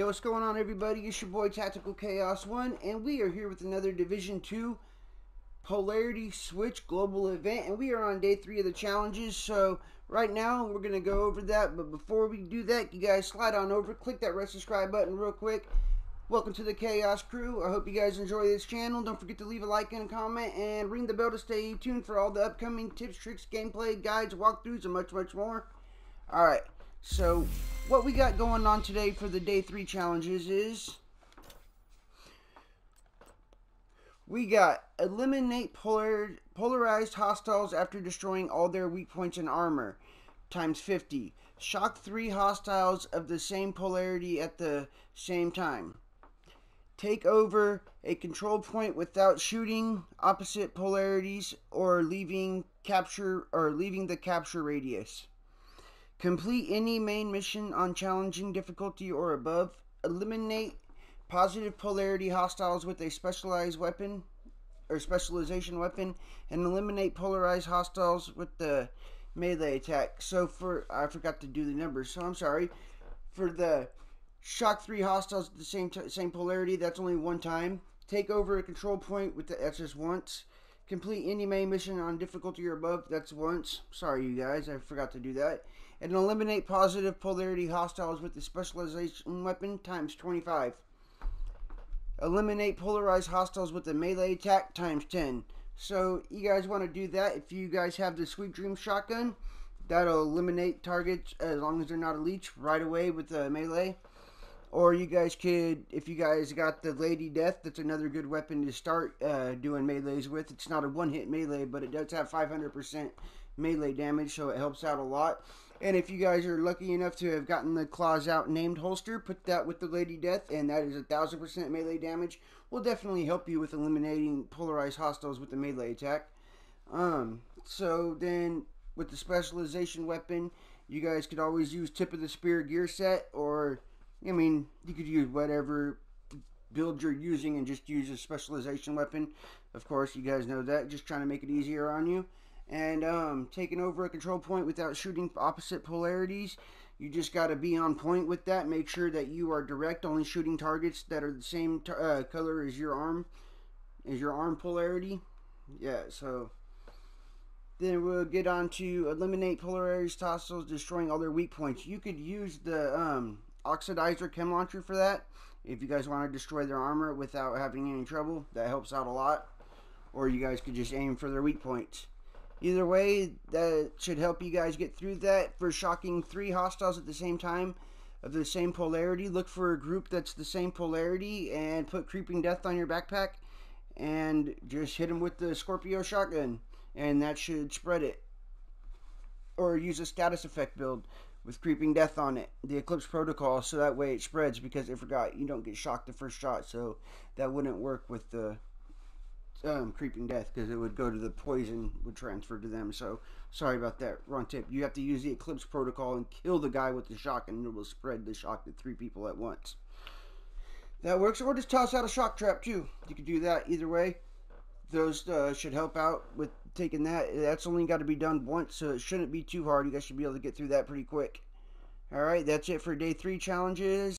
Yo, what's going on, everybody? It's your boy Tactical Kaos One, and we are here with another Division Two Polarity Switch Global event, and we are on day three of the challenges. So right now, we're gonna go over that. But before we do that, you guys slide on over, click that red subscribe button real quick. Welcome to the Chaos Crew. I hope you guys enjoy this channel. Don't forget to leave a like and a comment, and ring the bell to stay tuned for all the upcoming tips, tricks, gameplay, guides, walkthroughs, and much, much more. All right. So, what we got going on today for the day three challenges is we got eliminate polar, polarized hostiles after destroying all their weak points and armor times 50. Shock three hostiles of the same polarity at the same time. Take over a control point without shooting opposite polarities or leaving capture or leaving the capture radius. Complete any main mission on challenging difficulty or above. Eliminate positive polarity hostiles with a specialized weapon or specialization weapon and eliminate polarized hostiles with the melee attack. So for I forgot to do the numbers, so I'm sorry. For the shock 3 hostiles at the same same polarity, that's only one time. Take over a control point with the that's just once. Complete any main mission on difficulty or above, that's once. Sorry you guys, I forgot to do that and eliminate positive polarity hostiles with the specialization weapon times 25. Eliminate polarized hostiles with the melee attack times 10. So you guys want to do that if you guys have the Sweet Dream shotgun. That'll eliminate targets as long as they're not a leech right away with the melee. Or you guys could, if you guys got the Lady Death, that's another good weapon to start uh, doing melees with. It's not a one-hit melee, but it does have 500% melee damage, so it helps out a lot. And if you guys are lucky enough to have gotten the claws out named holster, put that with the Lady Death, and that is a thousand percent melee damage. Will definitely help you with eliminating polarized hostiles with the melee attack. Um, so then with the specialization weapon, you guys could always use tip of the spear gear set, or I mean, you could use whatever build you're using and just use a specialization weapon. Of course, you guys know that. Just trying to make it easier on you and um, taking over a control point without shooting opposite polarities. You just got to be on point with that. Make sure that you are direct, only shooting targets that are the same uh, color as your arm, as your arm polarity. Yeah, so then we'll get on to eliminate polarities tossals, destroying all their weak points. You could use the um, oxidizer chem launcher for that. If you guys want to destroy their armor without having any trouble, that helps out a lot. Or you guys could just aim for their weak points. Either way, that should help you guys get through that. For shocking three hostiles at the same time of the same polarity, look for a group that's the same polarity and put Creeping Death on your backpack and just hit them with the Scorpio shotgun and that should spread it. Or use a status effect build with Creeping Death on it, the Eclipse Protocol, so that way it spreads because I forgot you don't get shocked the first shot, so that wouldn't work with the um, creeping death because it would go to the poison would transfer to them. So sorry about that. Wrong tip. You have to use the Eclipse protocol and kill the guy with the shock, and it will spread the shock to three people at once. That works. Or just toss out a shock trap too. You can do that either way. Those uh, should help out with taking that. That's only got to be done once, so it shouldn't be too hard. You guys should be able to get through that pretty quick. All right, that's it for day three challenges.